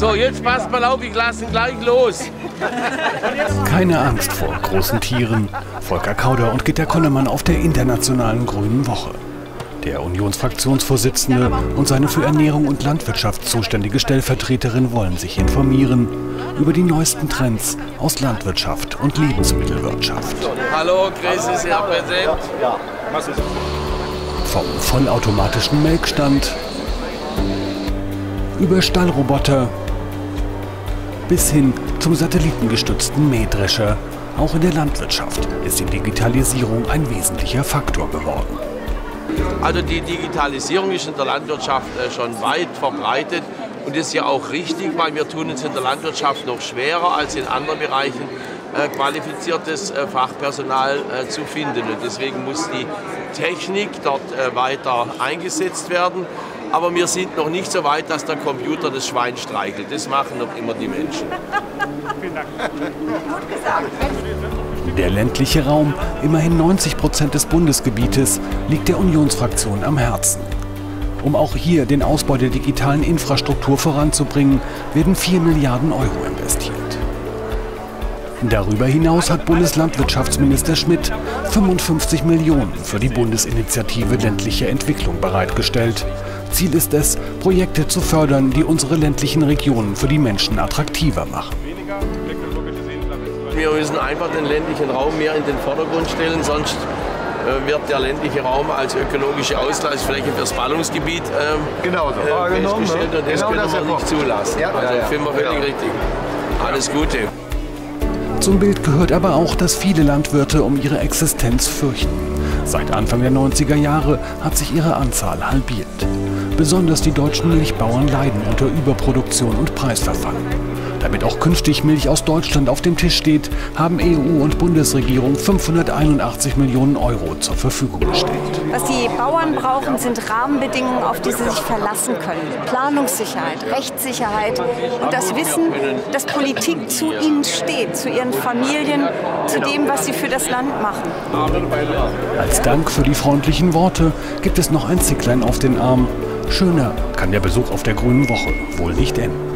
So, jetzt passt mal auf, wir lassen gleich los. Keine Angst vor großen Tieren. Volker Kauder und Gitta Konnemann auf der Internationalen Grünen Woche. Der Unionsfraktionsvorsitzende und seine für Ernährung und Landwirtschaft zuständige Stellvertreterin wollen sich informieren über die neuesten Trends aus Landwirtschaft und Lebensmittelwirtschaft. Hallo, grüß Sie, Herr Präsident. Vom vollautomatischen Melkstand über Stallroboter bis hin zum satellitengestützten Mähdrescher. Auch in der Landwirtschaft ist die Digitalisierung ein wesentlicher Faktor geworden. Also die Digitalisierung ist in der Landwirtschaft äh, schon weit verbreitet und ist ja auch richtig, weil wir tun es in der Landwirtschaft noch schwerer als in anderen Bereichen äh, qualifiziertes äh, Fachpersonal zu finden. Und deswegen muss die Technik dort weiter eingesetzt werden. Aber wir sind noch nicht so weit, dass der Computer das Schwein streichelt. Das machen noch immer die Menschen. Vielen Dank. Der ländliche Raum, immerhin 90 Prozent des Bundesgebietes, liegt der Unionsfraktion am Herzen. Um auch hier den Ausbau der digitalen Infrastruktur voranzubringen, werden 4 Milliarden Euro investiert. Darüber hinaus hat Bundeslandwirtschaftsminister Schmidt 55 Millionen für die Bundesinitiative ländliche Entwicklung bereitgestellt. Ziel ist es, Projekte zu fördern, die unsere ländlichen Regionen für die Menschen attraktiver machen. Wir müssen einfach den ländlichen Raum mehr in den Vordergrund stellen, sonst äh, wird der ländliche Raum als ökologische Ausgleichsfläche fürs Ballungsgebiet äh, genau so. äh, festgestellt und das genau können wir nicht zulassen. Ja, also ja, ja. finden wir völlig richtig. Alles Gute. Zum Bild gehört aber auch, dass viele Landwirte um ihre Existenz fürchten. Seit Anfang der 90er Jahre hat sich ihre Anzahl halbiert. Besonders die deutschen Milchbauern leiden unter Überproduktion und Preisverfall. Damit auch künftig Milch aus Deutschland auf dem Tisch steht, haben EU und Bundesregierung 581 Millionen Euro zur Verfügung gestellt. Was die Bauern brauchen, sind Rahmenbedingungen, auf die sie sich verlassen können. Planungssicherheit, Rechtssicherheit und das Wissen, dass Politik zu ihnen steht, zu ihren Familien, zu dem, was sie für das Land machen. Als Dank für die freundlichen Worte gibt es noch ein Zicklein auf den Arm Schöner kann der Besuch auf der Grünen Woche wohl nicht enden.